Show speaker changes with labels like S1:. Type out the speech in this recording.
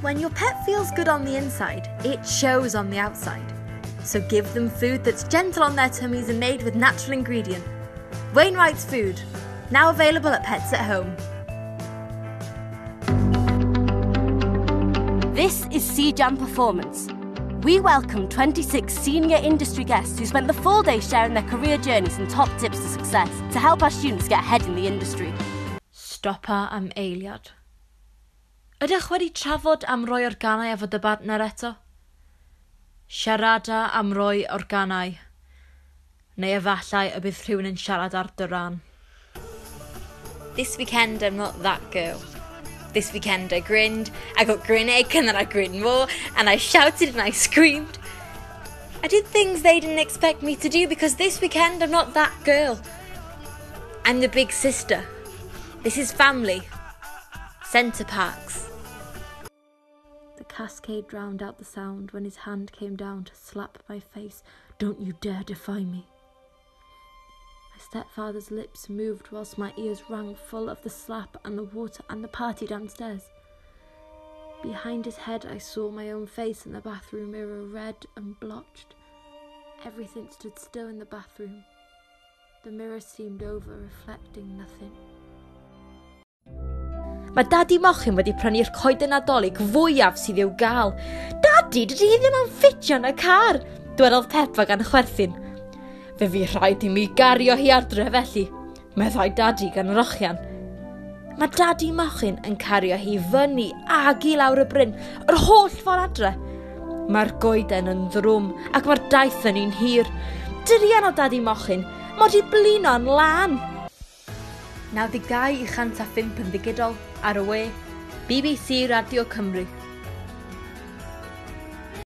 S1: When your pet feels good on the inside, it shows on the outside. So give them food that's gentle on their tummies and made with natural ingredient. Wainwright's Food, now available at Pets at Home.
S2: This is CJAM Performance. We welcome 26 senior industry guests who spent the full day sharing their career journeys and top tips to success to help our students get ahead in the industry.
S1: Stopa am eiliad. Ydych wedi trafod am roi organau efo dy bartner eto? Siarada am roi organau. Neu efallai y bydd rhywun yn siarad ar dy ran. This weekend I'm not that girl. This weekend I grinned, I got grin ache and then I grinned more, and I shouted and I screamed. I did things they didn't expect me to do because this weekend I'm not that girl. I'm the big sister. This is family. Centre Parks. Cascade drowned out the sound when his hand came down to slap my face. Don't you dare defy me. My stepfather's lips moved whilst my ears rang full of the slap and the water and the party downstairs. Behind his head, I saw my own face in the bathroom mirror, red and blotched. Everything stood still in the bathroom. The mirror seemed over, reflecting nothing. Mae dadi mochyn wedi prynu'r coeden adolyg fwyaf sydd i'w gael. Dadi, dydy hi ddim yn ffitio yn y car, Dwedodd Pepa gan chwerthin. Fe fi rhaid i mi gario hi adre felly, meddai dadi gan yr ochian. Mae dadi mochyn yn cario hi fyny ag i lawr y bryn, yr holl ffordd adre. Mae'r goeden yn ddrwm ac mae'r daith yn un hir. Dyrian o dadi mochyn, mod i blino'n lan. 92 i chant a 5 yn ddigidol ar y we. BBC Radio Cymru.